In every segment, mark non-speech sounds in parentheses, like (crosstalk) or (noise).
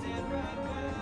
stand right by.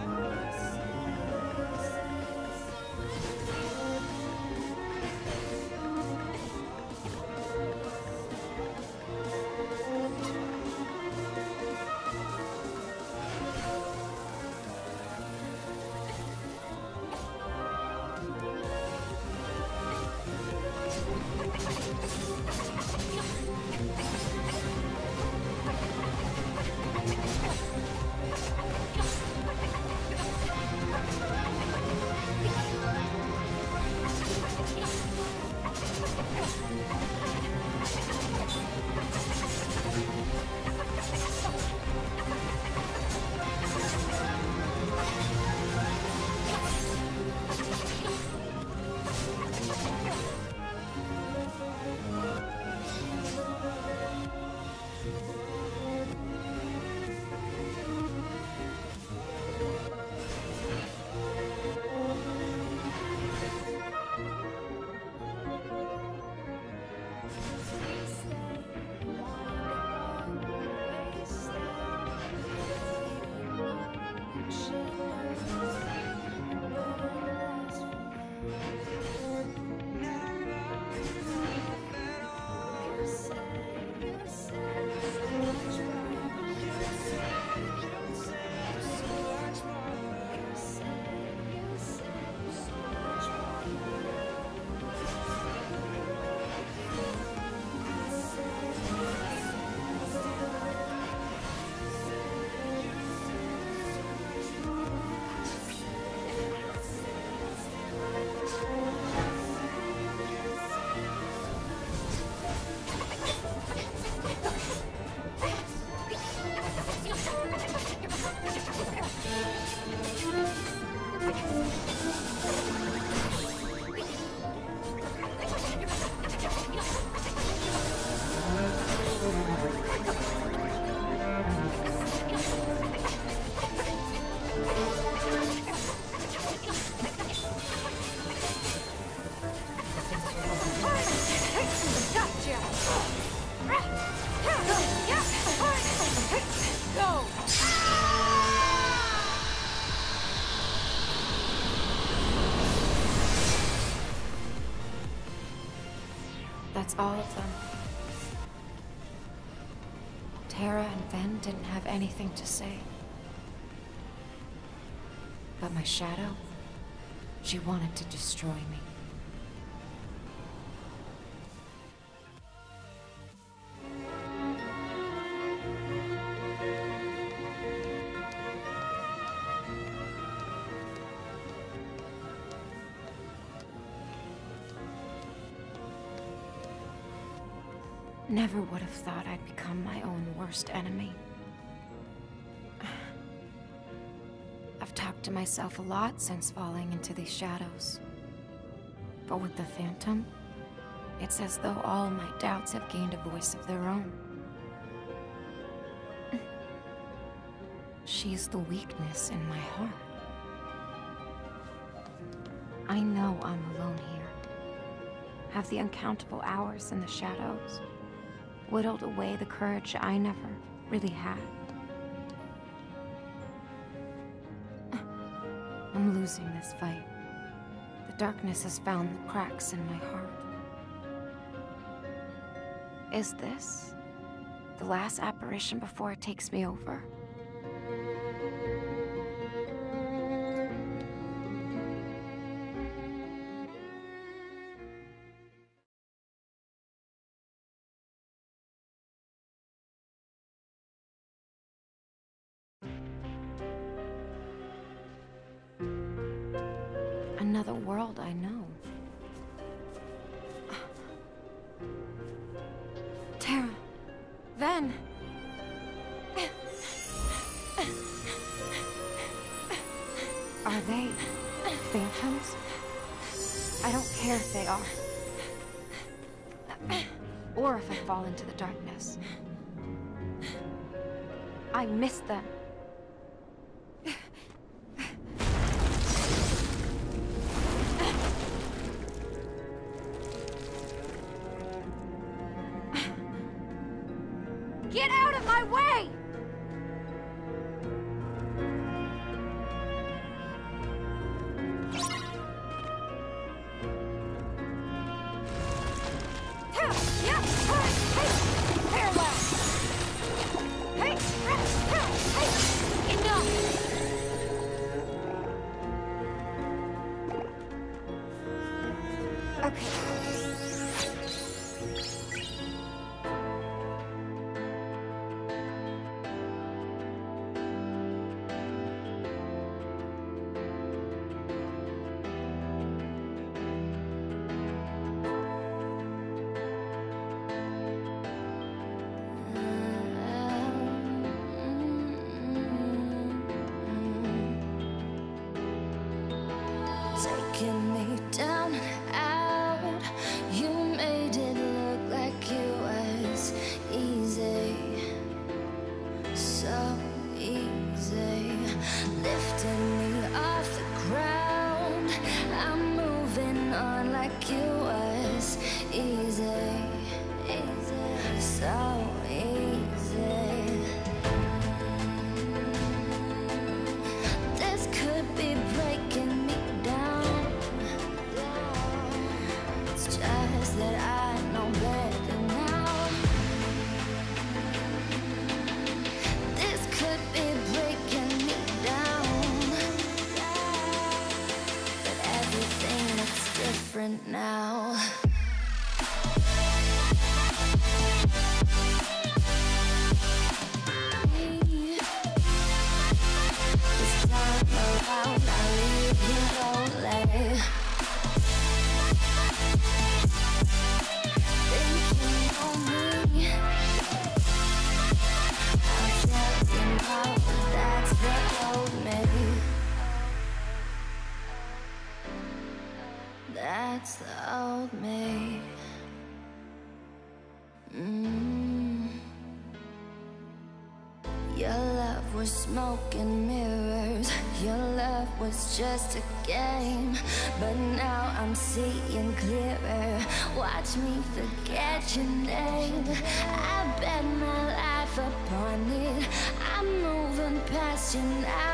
Them. Terra and Ven didn't have anything to say. But my shadow, she wanted to destroy me. Never would have thought I'd become my own worst enemy. I've talked to myself a lot since falling into these shadows. But with the Phantom, it's as though all my doubts have gained a voice of their own. She's the weakness in my heart. I know I'm alone here. Have the uncountable hours in the shadows whittled away the courage I never really had. (sighs) I'm losing this fight. The darkness has found the cracks in my heart. Is this the last apparition before it takes me over? Ven. Are they phantoms? I don't care if they are. Or if I fall into the darkness. I miss them. Get out of my way! Taking me That's the old me. Mm. Your love was smoke and mirrors. Your love was just a game. But now I'm seeing clearer. Watch me forget your name. I bet my life upon it. I'm moving past you now.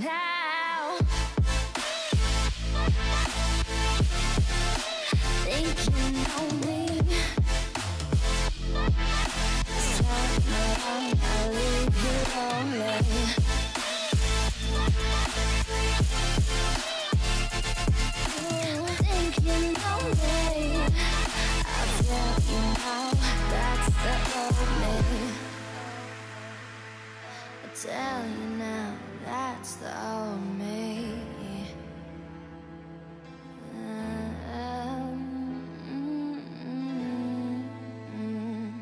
Now. Know me? I'll leave you lonely. Know me? I'll tell you now. That's the me. I tell you. That's the me. Um, mm, mm, mm,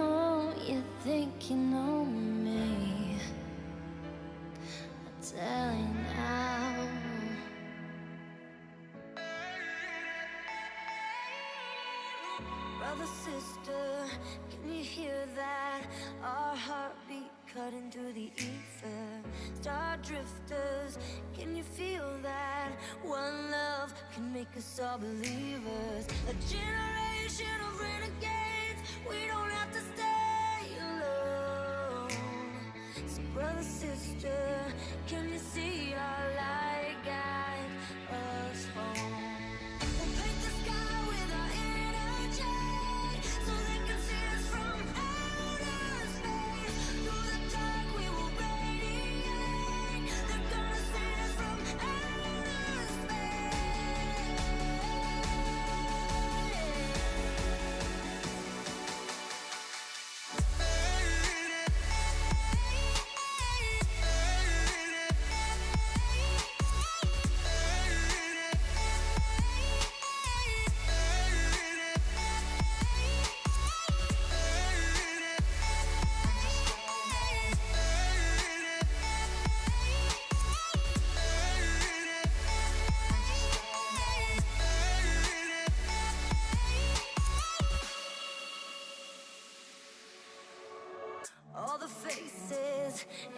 Oh, you think you know me? I tell you now. Brother, sister, can you hear that? Our heartbeat cutting through the ether. Star drifters, can you feel that? One love can make us all believers. A generation of renegades. We don't have to stay alone. So, brother, sister, can you see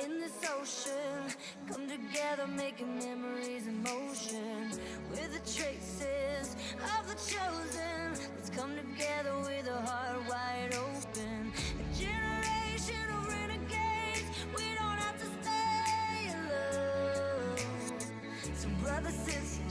in this ocean. Come together, making memories in motion. We're the traces of the chosen. Let's come together with a heart wide open. A generation of renegades. We don't have to stay alone. Some brothers, sisters.